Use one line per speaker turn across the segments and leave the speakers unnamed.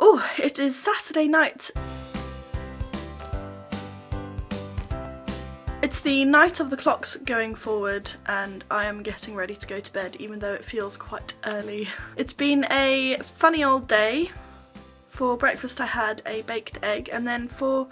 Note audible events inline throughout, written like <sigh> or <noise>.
Oh, it is Saturday night. It's the night of the clocks going forward and I am getting ready to go to bed even though it feels quite early. It's been a funny old day. For breakfast I had a baked egg and then for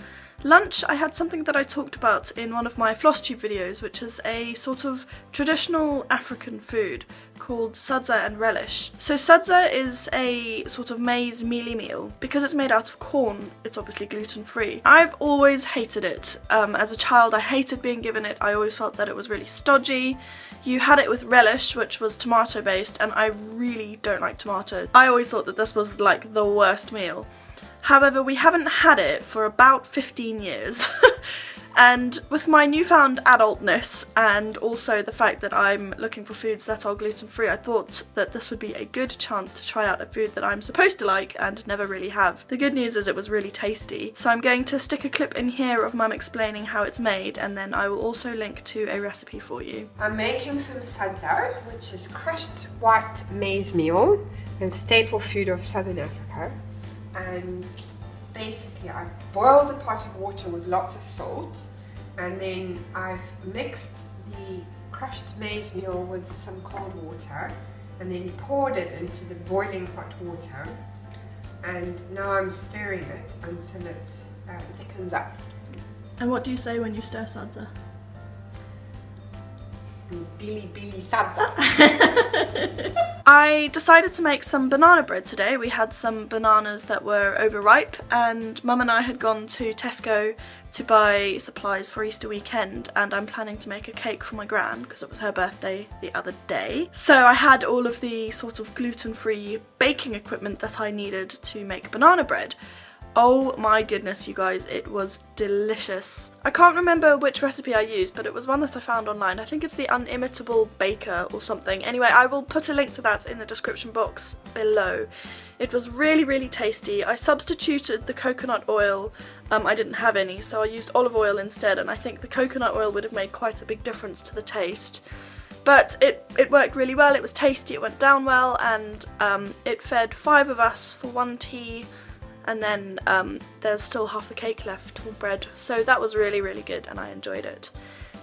lunch I had something that I talked about in one of my FlossTube videos which is a sort of traditional African food called sadza and relish. So sadza is a sort of maize mealie meal. Because it's made out of corn it's obviously gluten free. I've always hated it. Um, as a child I hated being given it. I always felt that it was really stodgy. You had it with relish which was tomato based and I really don't like tomato. I always thought that this was like the worst meal. However, we haven't had it for about 15 years. <laughs> and with my newfound adultness and also the fact that I'm looking for foods that are gluten free, I thought that this would be a good chance to try out a food that I'm supposed to like and never really have. The good news is it was really tasty. So I'm going to stick a clip in here of mum explaining how it's made and then I will also link to a recipe for you.
I'm making some sadza, which is crushed white maize meal and staple food of southern Africa and basically I boiled a pot of water with lots of salt and then I've mixed the crushed maize meal with some cold water and then poured it into the boiling hot water and now I'm stirring it until it uh, thickens up.
And what do you say when you stir sadza?
Billy Billy Sadza. <laughs>
I decided to make some banana bread today. We had some bananas that were overripe and mum and I had gone to Tesco to buy supplies for Easter weekend and I'm planning to make a cake for my gran because it was her birthday the other day. So I had all of the sort of gluten-free baking equipment that I needed to make banana bread. Oh my goodness, you guys, it was delicious. I can't remember which recipe I used, but it was one that I found online. I think it's the Unimitable Baker or something. Anyway, I will put a link to that in the description box below. It was really, really tasty. I substituted the coconut oil. Um, I didn't have any, so I used olive oil instead, and I think the coconut oil would have made quite a big difference to the taste. But it, it worked really well, it was tasty, it went down well, and um, it fed five of us for one tea and then um, there's still half the cake left or bread so that was really really good and I enjoyed it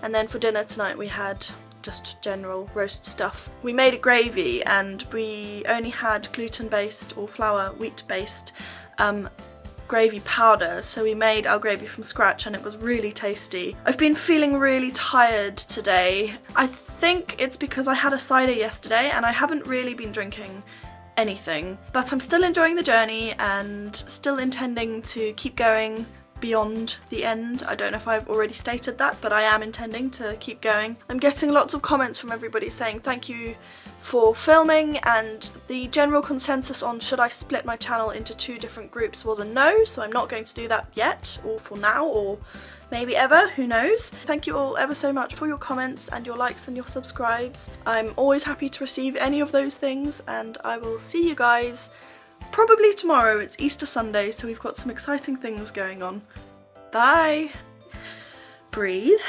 and then for dinner tonight we had just general roast stuff. We made a gravy and we only had gluten based or flour wheat based um, gravy powder so we made our gravy from scratch and it was really tasty. I've been feeling really tired today. I think it's because I had a cider yesterday and I haven't really been drinking anything. But I'm still enjoying the journey and still intending to keep going beyond the end. I don't know if I've already stated that, but I am intending to keep going. I'm getting lots of comments from everybody saying thank you for filming and the general consensus on should I split my channel into two different groups was a no, so I'm not going to do that yet, or for now, or maybe ever, who knows. Thank you all ever so much for your comments and your likes and your subscribes. I'm always happy to receive any of those things and I will see you guys probably tomorrow. It's Easter Sunday so we've got some exciting things going on. Bye! Breathe.